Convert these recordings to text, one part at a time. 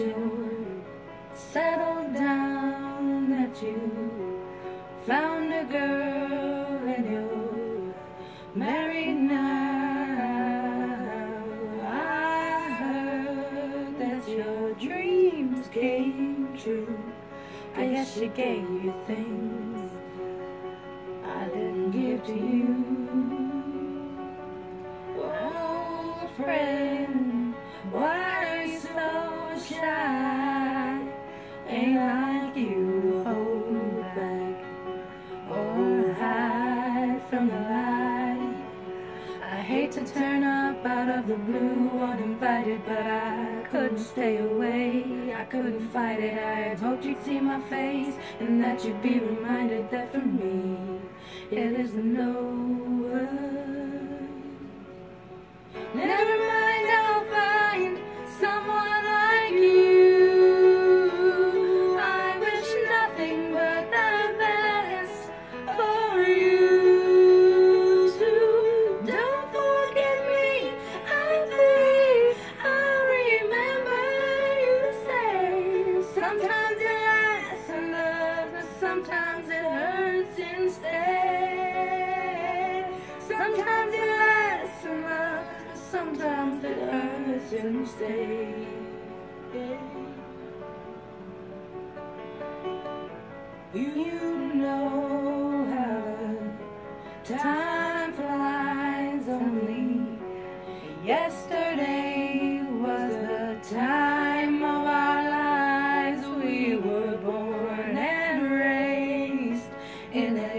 you settled down, that you found a girl and you're married now. I heard that your dreams came true. I guess she gave you things I didn't give to you. Oh, friend, to turn up out of the blue uninvited, but I couldn't stay away. I couldn't fight it. I had hoped you'd see my face and that you'd be reminded that for me it isn't over. Sometimes it hurts instead. Sometimes it lasts love, but sometimes it hurts instead. You know how time flies only. Yesterday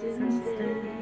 since then.